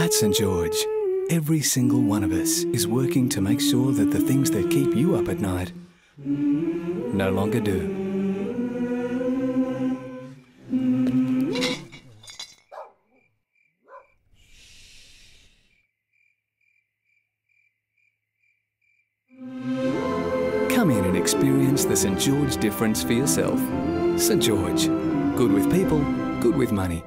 At St George, every single one of us is working to make sure that the things that keep you up at night no longer do. Come in and experience the St George difference for yourself. St George, good with people, good with money.